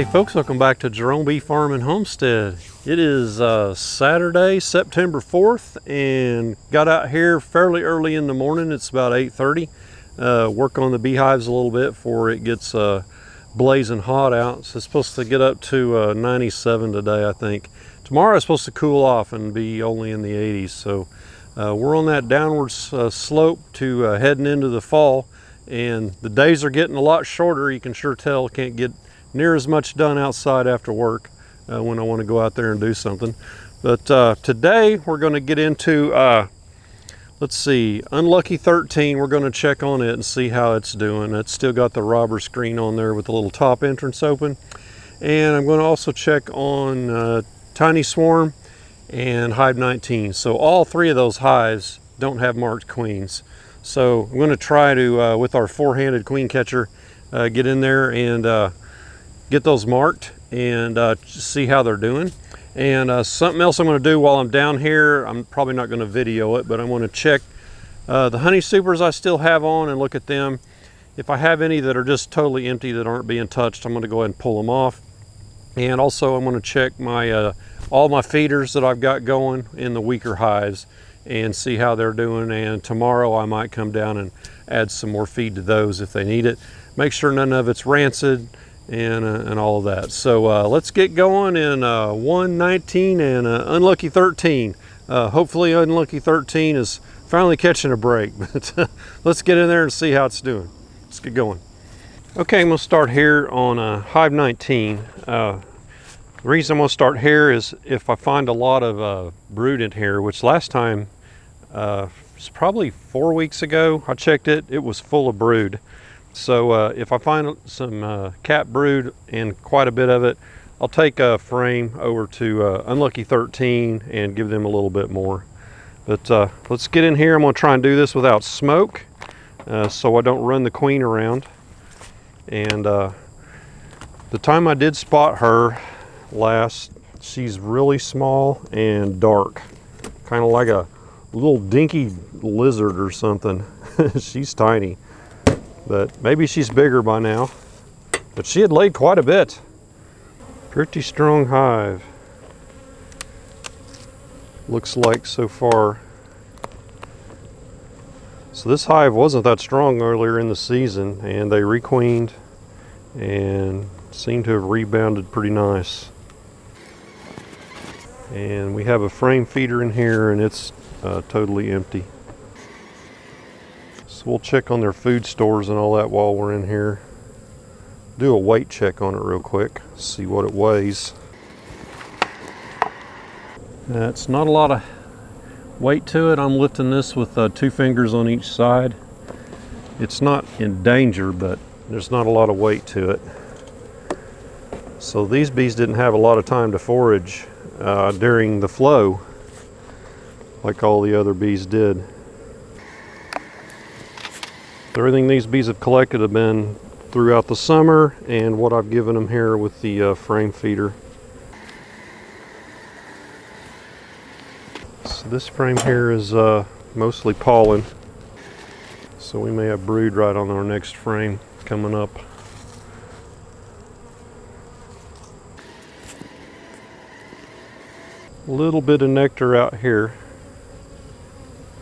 Hey folks, welcome back to Jerome Bee Farm and Homestead. It is uh, Saturday, September 4th, and got out here fairly early in the morning. It's about 8.30. Uh, work on the beehives a little bit before it gets uh, blazing hot out. So it's supposed to get up to uh, 97 today, I think. Tomorrow it's supposed to cool off and be only in the 80s. So uh, we're on that downward uh, slope to heading into the fall, and the days are getting a lot shorter. You can sure tell, can't get near as much done outside after work uh, when I want to go out there and do something. But uh, today we're going to get into, uh, let's see, Unlucky 13. We're going to check on it and see how it's doing. It's still got the robber screen on there with the little top entrance open. And I'm going to also check on uh, Tiny Swarm and Hive 19. So all three of those hives don't have marked queens. So I'm going to try to, uh, with our four-handed queen catcher, uh, get in there and get those marked and uh, see how they're doing. And uh, something else I'm going to do while I'm down here, I'm probably not going to video it, but I'm to check uh, the honey supers I still have on and look at them. If I have any that are just totally empty that aren't being touched, I'm going to go ahead and pull them off. And also I'm to check my uh, all my feeders that I've got going in the weaker hives and see how they're doing. And tomorrow I might come down and add some more feed to those if they need it. Make sure none of it's rancid and, uh, and all of that. So uh, let's get going in uh, 119 and uh, Unlucky 13. Uh, hopefully Unlucky 13 is finally catching a break, but uh, let's get in there and see how it's doing. Let's get going. Okay, I'm gonna start here on Hive 19. the reason I'm gonna start here is if I find a lot of brood in here, which last time, it's probably four weeks ago, I checked it, it was full of brood. So uh, if I find some uh, cap brood and quite a bit of it, I'll take a frame over to uh, Unlucky 13 and give them a little bit more. But uh, let's get in here. I'm to try and do this without smoke uh, so I don't run the queen around. And uh, the time I did spot her last, she's really small and dark. Kind of like a little dinky lizard or something. she's tiny. But maybe she's bigger by now. But she had laid quite a bit. Pretty strong hive. Looks like so far. So this hive wasn't that strong earlier in the season and they requeened and seem to have rebounded pretty nice. And we have a frame feeder in here and it's uh, totally empty. So we'll check on their food stores and all that while we're in here. Do a weight check on it real quick, see what it weighs. That's not a lot of weight to it. I'm lifting this with uh, two fingers on each side. It's not in danger, but there's not a lot of weight to it. So these bees didn't have a lot of time to forage uh, during the flow like all the other bees did. Everything these bees have collected have been throughout the summer and what I've given them here with the uh, frame feeder. So this frame here is uh, mostly pollen. So we may have brood right on our next frame coming up. A little bit of nectar out here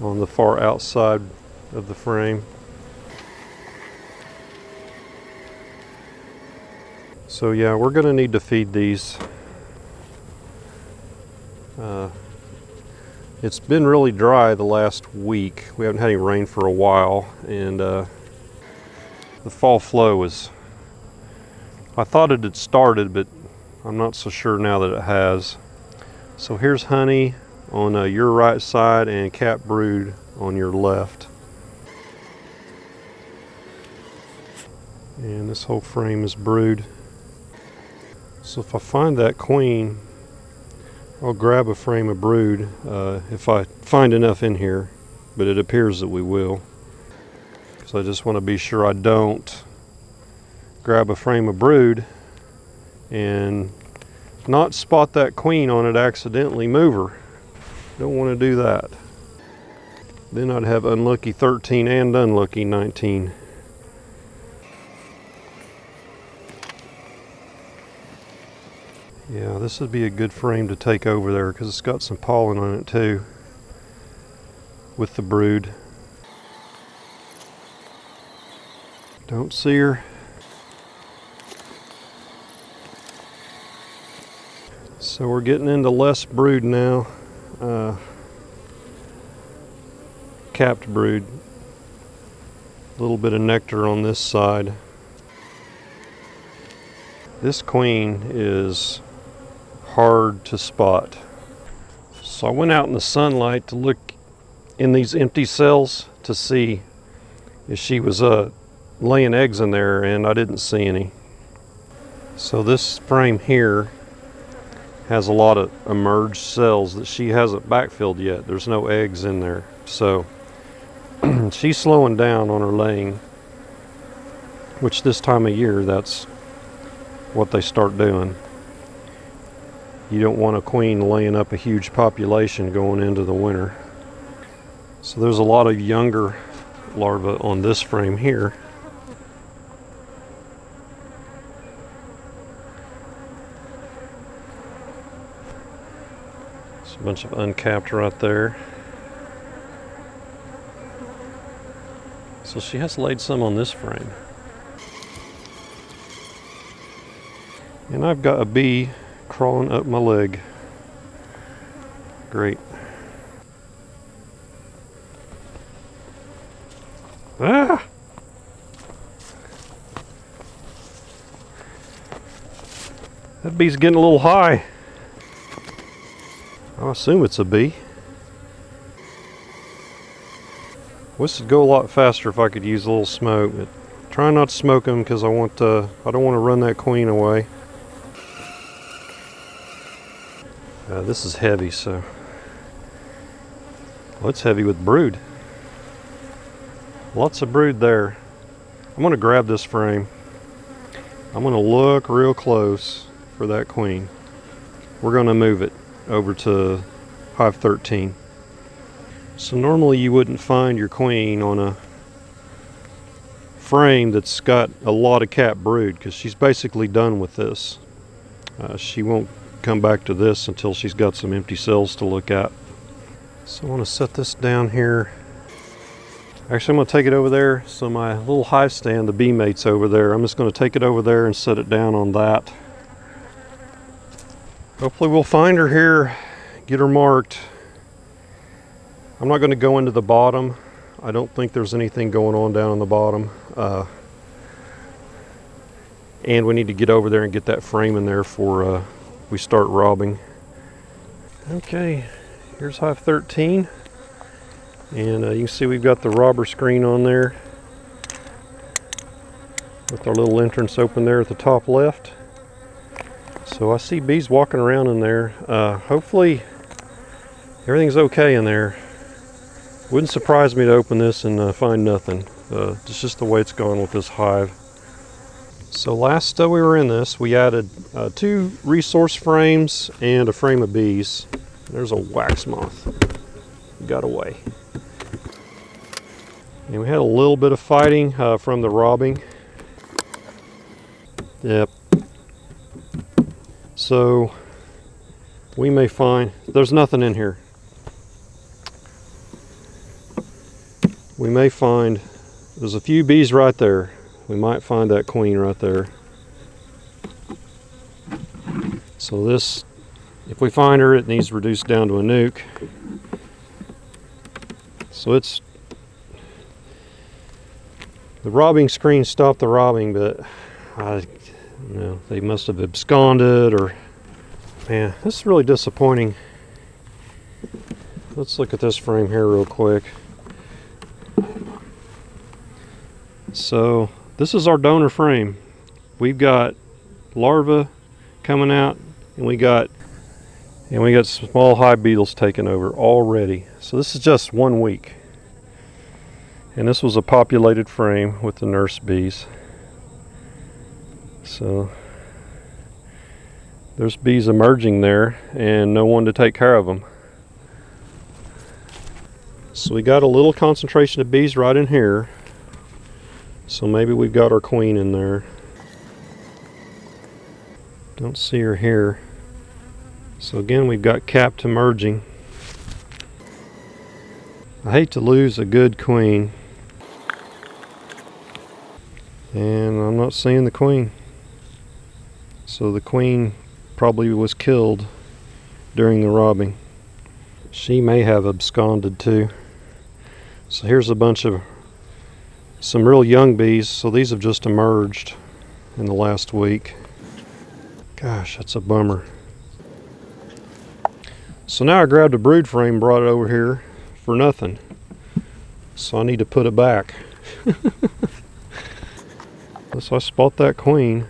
on the far outside of the frame. So yeah, we're going to need to feed these. Uh, it's been really dry the last week. We haven't had any rain for a while and uh, the fall flow is, I thought it had started but I'm not so sure now that it has. So here's honey on uh, your right side and cap brood on your left. And this whole frame is brood. So if I find that queen, I'll grab a frame of brood uh, if I find enough in here, but it appears that we will. So I just want to be sure I don't grab a frame of brood and not spot that queen on it accidentally move her. Don't want to do that. Then I'd have unlucky 13 and unlucky 19. Yeah, this would be a good frame to take over there because it's got some pollen on it too with the brood. Don't see her. So we're getting into less brood now. Uh, capped brood. A little bit of nectar on this side. This queen is hard to spot. So I went out in the sunlight to look in these empty cells to see if she was uh, laying eggs in there and I didn't see any. So this frame here has a lot of emerged cells that she hasn't backfilled yet. There's no eggs in there. So she's slowing down on her laying, which this time of year, that's what they start doing. You don't want a queen laying up a huge population going into the winter. So there's a lot of younger larvae on this frame here. There's a bunch of uncapped right there. So she has laid some on this frame. And I've got a bee crawling up my leg. Great. Ah! That bee's getting a little high. I assume it's a bee. This would go a lot faster if I could use a little smoke. But try not to smoke them because I want to. I don't want to run that queen away. Uh, this is heavy, so well, it's heavy with brood. Lots of brood there. I'm going to grab this frame. I'm going to look real close for that queen. We're going to move it over to hive 13. So normally you wouldn't find your queen on a frame that's got a lot of cap brood because she's basically done with this. Uh, she won't come back to this until she's got some empty cells to look at. So I want to set this down here. Actually, I'm going to take it over there. So my little hive stand, the bee mate's over there. I'm just going to take it over there and set it down on that. Hopefully we'll find her here, get her marked. I'm not going to go into the bottom. I don't think there's anything going on down on the bottom. Uh, and we need to get over there and get that frame in there for uh, we start robbing. Okay, here's hive 13. And uh, you can see we've got the robber screen on there with our little entrance open there at the top left. So I see bees walking around in there. Uh, hopefully everything's okay in there. Wouldn't surprise me to open this and uh, find nothing. Uh, it's just the way it's going with this hive. So last uh, we were in this, we added uh, two resource frames and a frame of bees. There's a wax moth. Got away. And we had a little bit of fighting uh, from the robbing. Yep. So we may find, there's nothing in here. We may find, there's a few bees right there we might find that queen right there. So this, if we find her, it needs reduced down to a nuc. So it's, the robbing screen stopped the robbing, but I, you know, they must have absconded or, man, this is really disappointing. Let's look at this frame here real quick. So this is our donor frame. We've got larvae coming out and we got and we got small hive beetles taking over already. So this is just one week. And this was a populated frame with the nurse bees. So there's bees emerging there and no one to take care of them. So we got a little concentration of bees right in here so maybe we've got our queen in there. Don't see her here. So again, we've got capped emerging. I hate to lose a good queen. And I'm not seeing the queen. So the queen probably was killed during the robbing. She may have absconded too. So here's a bunch of some real young bees. So these have just emerged in the last week. Gosh, that's a bummer. So now I grabbed a brood frame, brought it over here for nothing. So I need to put it back. so I spot that queen.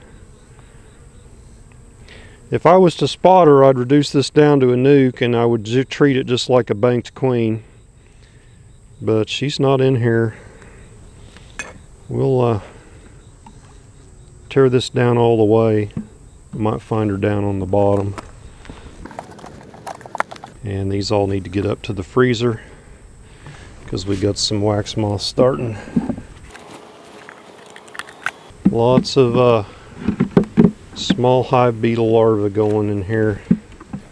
If I was to spot her, I'd reduce this down to a nuc and I would treat it just like a banked queen. But she's not in here. We'll uh, tear this down all the way. Might find her down on the bottom. And these all need to get up to the freezer because we got some wax moths starting. Lots of uh, small hive beetle larvae going in here.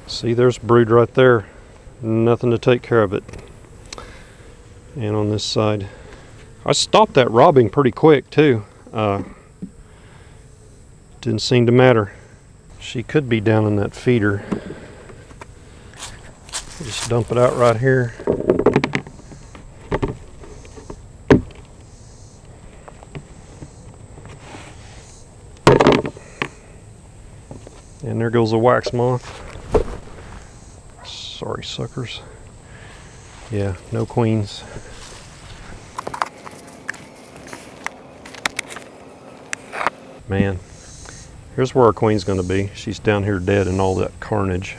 See, there's brood right there. Nothing to take care of it. And on this side, I stopped that robbing pretty quick too. Uh, didn't seem to matter. She could be down in that feeder. Just dump it out right here. And there goes a wax moth. Sorry, suckers. Yeah, no queens. Man, Here's where our queen's going to be. She's down here dead in all that carnage.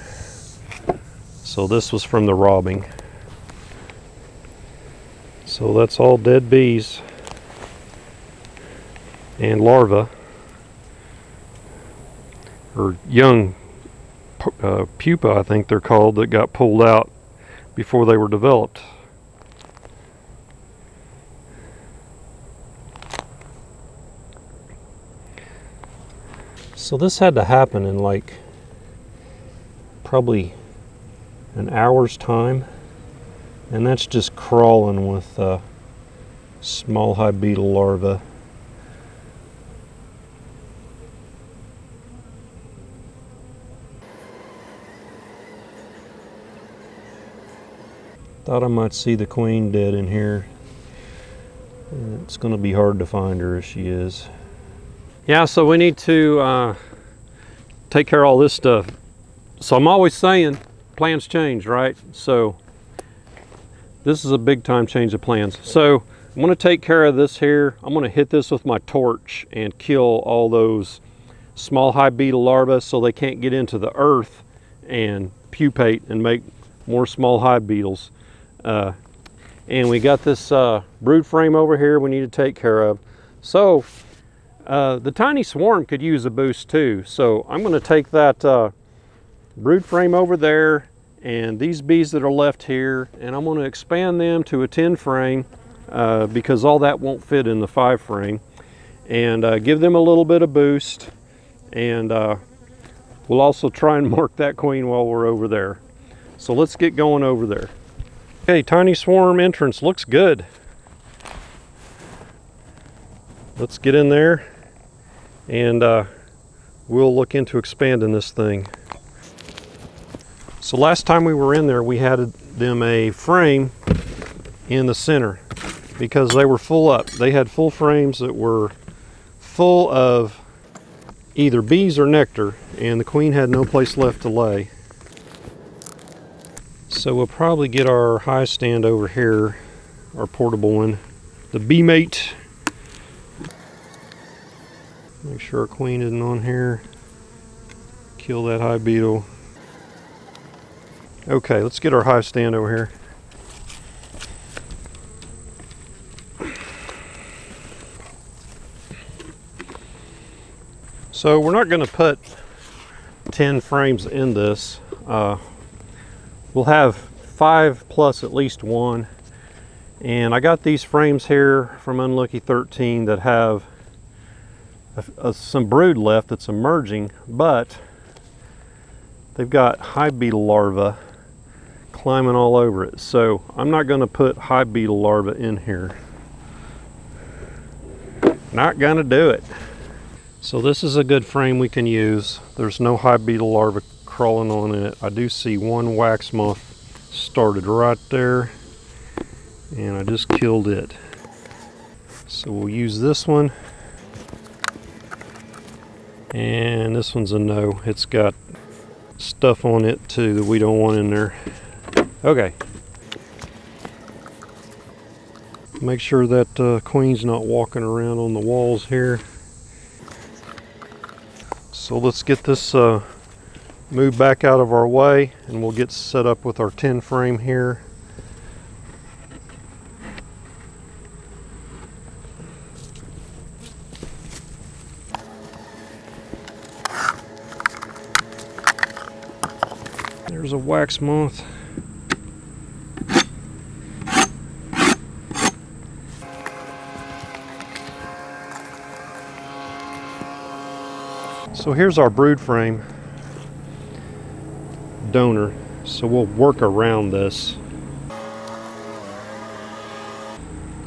So this was from the robbing. So that's all dead bees and larvae or young uh, pupa I think they're called that got pulled out before they were developed. So this had to happen in like probably an hour's time. And that's just crawling with uh, small hive beetle larvae. Thought I might see the queen dead in here. It's going to be hard to find her as she is. Yeah, so we need to uh, take care of all this stuff. So I'm always saying plans change, right? So this is a big time change of plans. So I'm gonna take care of this here. I'm gonna hit this with my torch and kill all those small hive beetle larvae so they can't get into the earth and pupate and make more small hive beetles. Uh, and we got this uh, brood frame over here we need to take care of. So uh, the tiny swarm could use a boost too. So I'm going to take that uh, brood frame over there and these bees that are left here and I'm going to expand them to a 10 frame uh, because all that won't fit in the 5 frame and uh, give them a little bit of boost and uh, we'll also try and mark that queen while we're over there. So let's get going over there. Okay, tiny swarm entrance looks good. Let's get in there and uh, we'll look into expanding this thing. So last time we were in there, we had them a frame in the center because they were full up. They had full frames that were full of either bees or nectar and the queen had no place left to lay. So we'll probably get our high stand over here, our portable one. The bee mate Make sure our queen isn't on here. Kill that hive beetle. Okay, let's get our hive stand over here. So we're not going to put 10 frames in this. Uh, we'll have five plus at least one. And I got these frames here from Unlucky 13 that have some brood left that's emerging, but they've got hive beetle larvae climbing all over it. So I'm not going to put hive beetle larvae in here. Not going to do it. So this is a good frame we can use. There's no hive beetle larvae crawling on it. I do see one wax moth started right there and I just killed it. So we'll use this one. And this one's a no. It's got stuff on it too that we don't want in there. Okay. Make sure that uh, queen's not walking around on the walls here. So let's get this uh, moved back out of our way and we'll get set up with our 10 frame here. There's a wax. So here's our brood frame donor. So we'll work around this.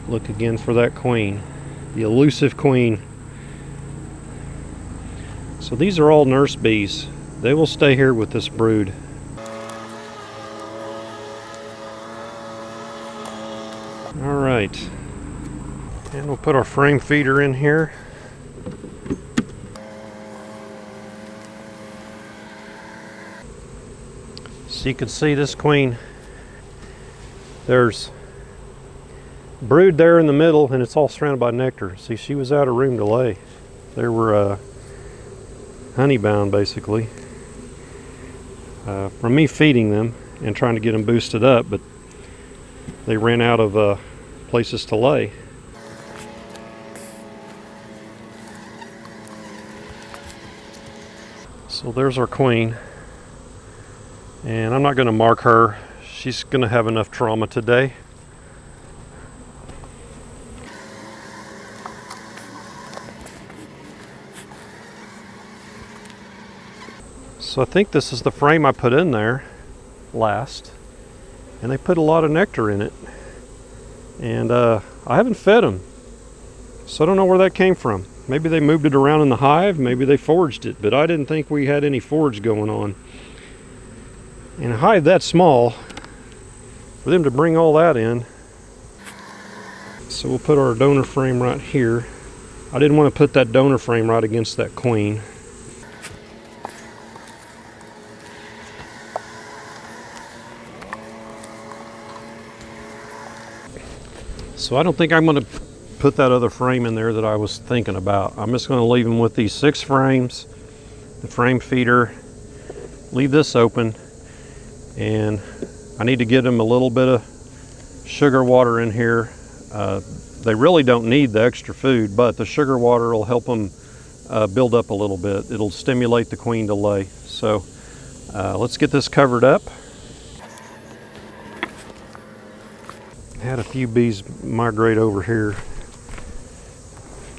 Look again for that queen, the elusive queen. So these are all nurse bees. They will stay here with this brood. All right, and we'll put our frame feeder in here. So you can see this queen, there's brood there in the middle and it's all surrounded by nectar. See, she was out of room to lay. They were uh, honey bound basically uh, from me feeding them and trying to get them boosted up, but they ran out of uh, places to lay. So there's our queen. And I'm not going to mark her. She's going to have enough trauma today. So I think this is the frame I put in there last. And they put a lot of nectar in it. And uh, I haven't fed them so I don't know where that came from maybe they moved it around in the hive maybe they forged it but I didn't think we had any forage going on. And a hive that small for them to bring all that in. So we'll put our donor frame right here. I didn't want to put that donor frame right against that queen. So I don't think I'm going to put that other frame in there that I was thinking about I'm just going to leave them with these six frames the frame feeder leave this open and I need to get them a little bit of sugar water in here. Uh, they really don't need the extra food, but the sugar water will help them uh, build up a little bit. It'll stimulate the queen to lay. So uh, let's get this covered up. Had a few bees migrate over here.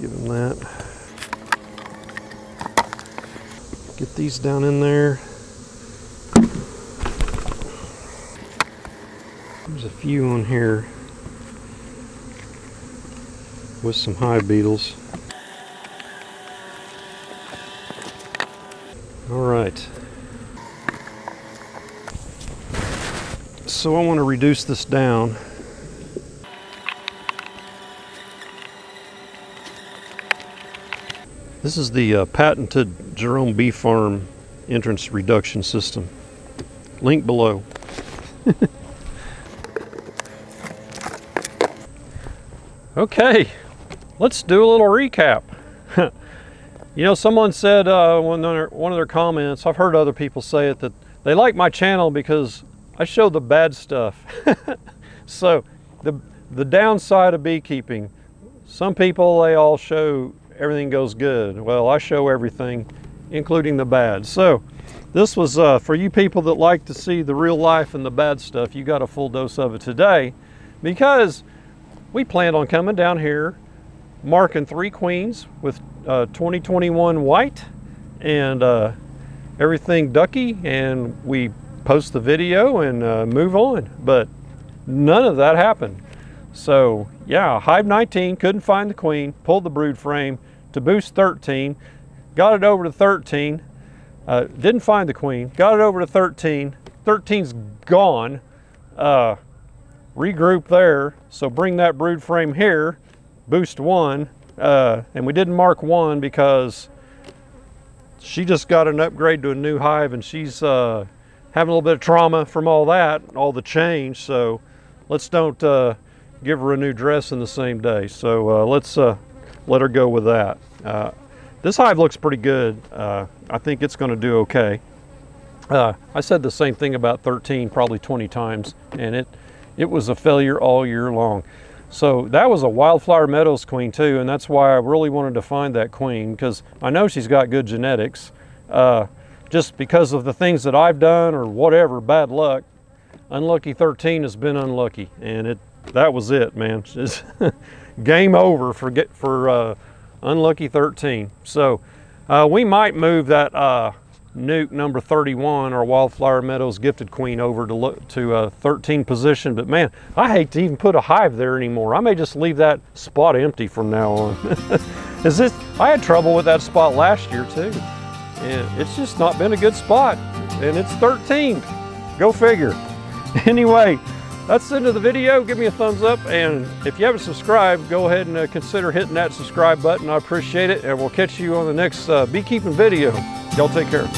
Give them that. Get these down in there. There's a few on here with some hive beetles. All right. So I want to reduce this down. This is the uh, patented Jerome Bee Farm entrance reduction system. Link below. Okay, let's do a little recap. you know, someone said uh, one, of their, one of their comments, I've heard other people say it, that they like my channel because I show the bad stuff. so, the, the downside of beekeeping, some people, they all show everything goes good. Well, I show everything, including the bad. So, this was uh, for you people that like to see the real life and the bad stuff, you got a full dose of it today because we planned on coming down here, marking three queens with uh, 2021 white, and uh, everything ducky and we post the video and uh, move on. But none of that happened. So yeah, Hive 19 couldn't find the queen, pulled the brood frame to boost 13, got it over to 13, uh, didn't find the queen, got it over to 13, 13's gone, uh, regroup there, so bring that brood frame here, boost one, uh, and we didn't mark one because she just got an upgrade to a new hive and she's uh, having a little bit of trauma from all that, all the change, so let's don't uh, give her a new dress in the same day. So uh, let's uh, let her go with that. Uh, this hive looks pretty good. Uh, I think it's going to do okay. Uh, I said the same thing about 13 probably 20 times, and it it was a failure all year long. So that was a Wildflower Meadows queen too, and that's why I really wanted to find that queen because I know she's got good genetics. Uh, just because of the things that I've done or whatever, bad luck, Unlucky 13 has been unlucky, and it that was it, man. Game over for get for uh, unlucky 13. So uh, we might move that uh, nuc number 31 or Wildflower Meadows Gifted Queen over to look to a 13 position. But man, I hate to even put a hive there anymore. I may just leave that spot empty from now on. Is this? I had trouble with that spot last year too, and it's just not been a good spot. And it's 13. Go figure. Anyway. That's the end of the video. Give me a thumbs up. And if you haven't subscribed, go ahead and uh, consider hitting that subscribe button. I appreciate it. And we'll catch you on the next uh, beekeeping video. Y'all take care.